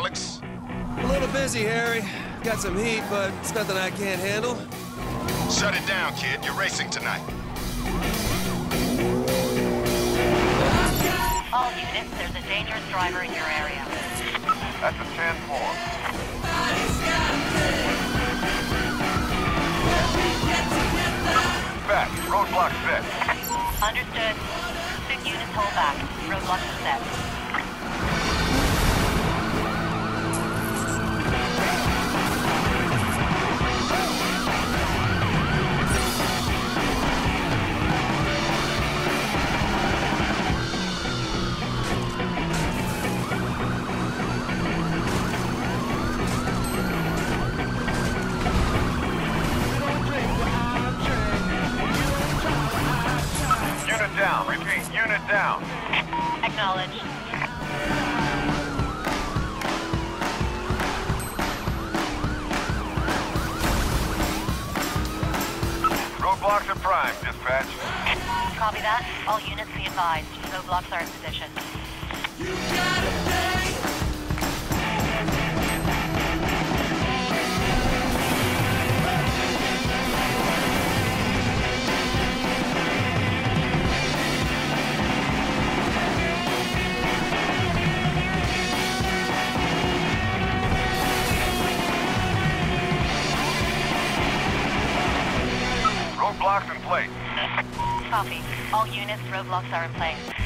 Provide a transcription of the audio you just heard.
Alex? A little busy, Harry. Got some heat, but it's nothing I can't handle. Shut it down, kid. You're racing tonight. All units, there's a dangerous driver in your area. That's a 10-4. Back. Roadblock set. Understood. Pursuit units hold back. Roadblocks are set. Unit down. Acknowledged. Roadblocks are prime, dispatch. Copy that. All units be advised. Roadblocks are in position. Roadblocks in place. Copy. All units, roadblocks are in place.